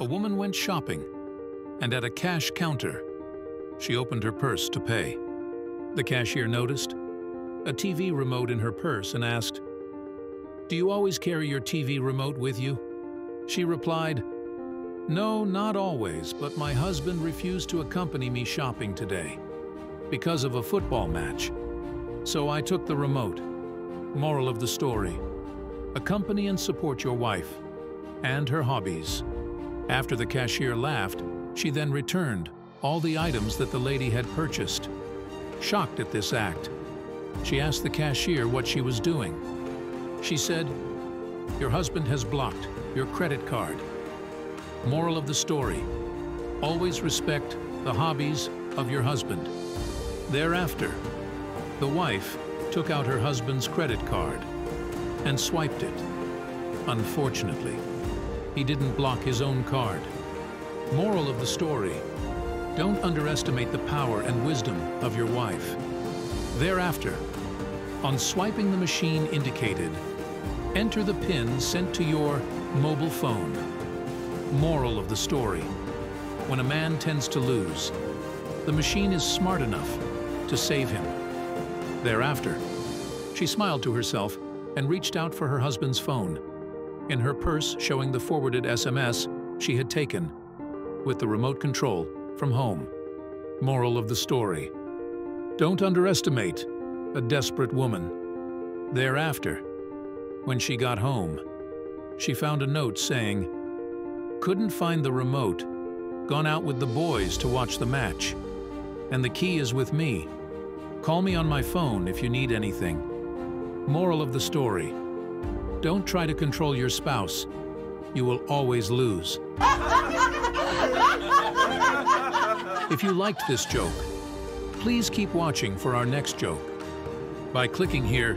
A woman went shopping, and at a cash counter, she opened her purse to pay. The cashier noticed a TV remote in her purse and asked, Do you always carry your TV remote with you? She replied, No, not always, but my husband refused to accompany me shopping today because of a football match. So I took the remote. Moral of the story Accompany and support your wife and her hobbies. After the cashier laughed, she then returned all the items that the lady had purchased. Shocked at this act, she asked the cashier what she was doing. She said, Your husband has blocked your credit card. Moral of the story, always respect the hobbies of your husband. Thereafter, the wife took out her husband's credit card and swiped it. Unfortunately, he didn't block his own card. Moral of the story, don't underestimate the power and wisdom of your wife. Thereafter, on swiping the machine indicated, enter the PIN sent to your mobile phone. Moral of the story, when a man tends to lose, the machine is smart enough to save him. Thereafter, she smiled to herself and reached out for her husband's phone in her purse showing the forwarded SMS she had taken, with the remote control from home. Moral of the story Don't underestimate a desperate woman. Thereafter, when she got home, she found a note saying, Couldn't find the remote, gone out with the boys to watch the match, and the key is with me. Call me on my phone if you need anything. Moral of the story don't try to control your spouse. You will always lose. if you liked this joke, please keep watching for our next joke. By clicking here,